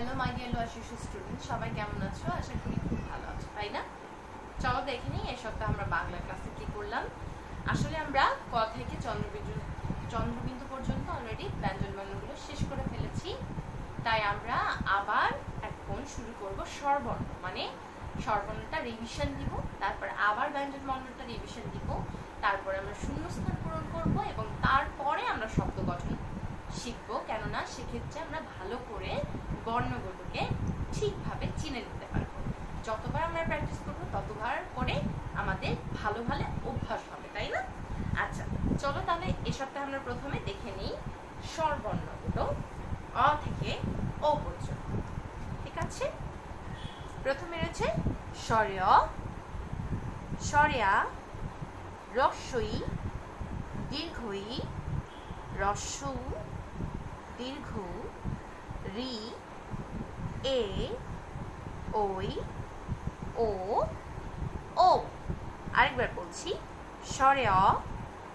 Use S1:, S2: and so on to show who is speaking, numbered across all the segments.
S1: Hello my লোয়া শিশু student সবাই কেমন আছো? আশা করি খুব ভালো আছো, তাই না? চলো দেখে নিই এই সপ্তাহে আমরা বাংলা ক্লাসে কি করলাম। আসলে আমরা ক থেকে চন্দ্রবিন্দু চন্দ্রবিন্দু পর্যন্ত অলরেডি ব্যঞ্জন বর্ণগুলো শেষ করে ফেলেছি। তাই আমরা আবার এখন শুরু করব স্বরবর্ণ মানে স্বরবর্ণটা রিভিশন দিব, তারপর আবার ব্যঞ্জন বর্ণটা রিভিশন দিব, তারপরে আমরা শূন্যস্থান পূরণ করব এবং তারপরে আমরা শব্দ গঠন শিখব। কেননা সেক্ষেত্রে আমরা ভালো করে বর্ণগুলোকে ঠিকভাবে চিনে নিতে পারব। যতবার আমরা প্র্যাকটিস করব, ততবার করে আমাদের ভালো ভালো অভ্যাস হবে, তাই না? আচ্ছা চলো তাহলে এ সপ্তাহে আমরা প্রথমে দেখে নিই স্বরবর্ণগুলো অ থেকে ও পর্যন্ত। ঠিক আছে? প্রথমে রয়েছে স্বরয়, স্বরেয়া রস্বই দীর্ঘই, রস্যু, দীর্ঘ, রি এ ওই ও ও আরেকবার বলছি স্বরে অ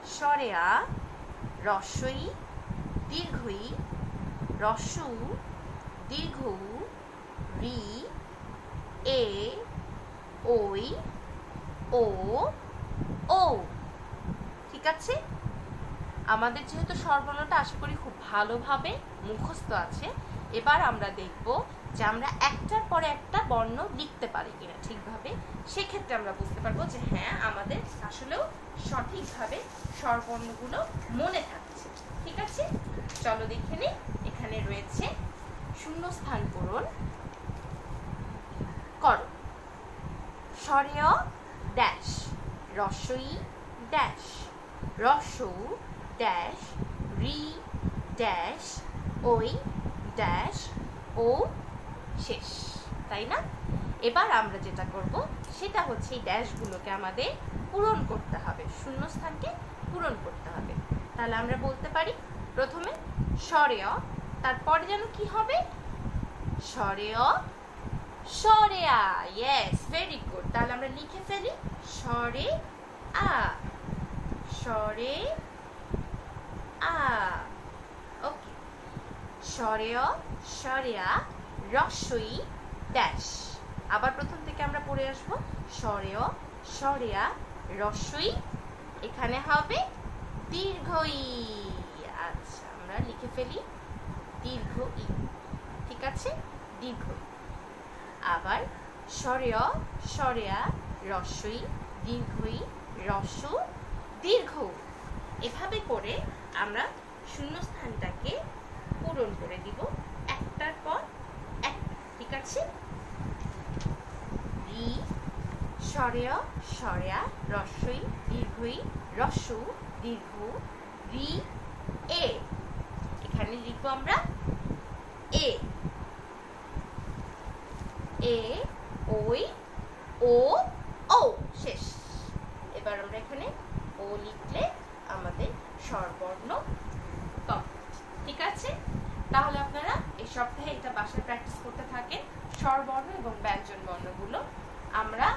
S1: স্বরে আ রস্বই দীর্ঘই রস্যু দীর্ঘ, রি, এ ওই ও ও। ঠিক আছে? আমাদের যেহেতু স্বরবর্ণটা আশা করি খুব ভালোভাবে মুখস্থ আছে, এবার আমরা দেখব যে আমরা একটার পরে একটা বর্ণ লিখতে পারি কিনা ঠিকভাবে, সেক্ষেত্রে আমরা বুঝতে পারব যে হ্যাঁ আমাদের আসলেও সঠিকভাবে স্বরবর্ণগুলো মনে থাকছে। ঠিক আছে? চলো দেখে নিই এখানে রয়েছে শূন্যস্থান পূরণ। কর। স্বরেয় ড্যাশ রসই ড্যাশ রস্য ড্যাশ রি ড্যাশ ওই ড্যাশ ও শেষ, তাই না? এবার আমরা যেটা করব, সেটা হচ্ছে এই ড্যাশগুলোকে আমাদের পূরণ করতে হবে, শূন্যস্থানকে পূরণ করতে হবে। তাহলে আমরা বলতে পারি, প্রথমে স্বরেয়, তারপরে যেন কি হবে? স্বরেয়, স্বরেয়া ইয়েস ভেরি গুড তাহলে আমরা লিখে ফেলি স্বরে আ স্বরে আ ওকে স্বরেয়, স্বরেয়া রস্বই ড্যাশ আবার প্রথম থেকে আমরা পড়ে আসব। স্বরেয় স্বরেয়া রস্বই এখানে হবে দীর্ঘই। আচ্ছা আমরা লিখে ফেলি দীর্ঘ ই ঠিক আছে? দীর্ঘ আবার স্বরেয় স্বরেয়া রস্বই দীর্ঘই রস্য দীর্ঘ এভাবে করে আমরা শূন্যস্থানটাকে পূরণ করে দিব একটার পর একটা ঠিক আছে রি স্বরেয়, স্বরেয়া রস্বই দীর্ঘই, রস্য, দীর্ঘ, রি, এ। এখানে লিখব আমরা এ। এ, ওই, ও ও শেষ। এবার আমরা এখানে ও লিখলে আমাদের স্বরবর্ণ কমপ্লিট ঠিক আছে? তাহলে আপনারা এই সপ্তাহে এটা বাসায় প্র্যাকটিস করতে থাকেন স্বরবর্ণ এবং ব্যঞ্জন বর্ণগুলো আমরা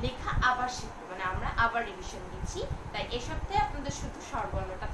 S1: লেখা আবার শিখব মানে আমরা আবার রিভিশন দিচ্ছি। তাই এ সপ্তাহে আপনাদের শুধু স্বরবর্ণটা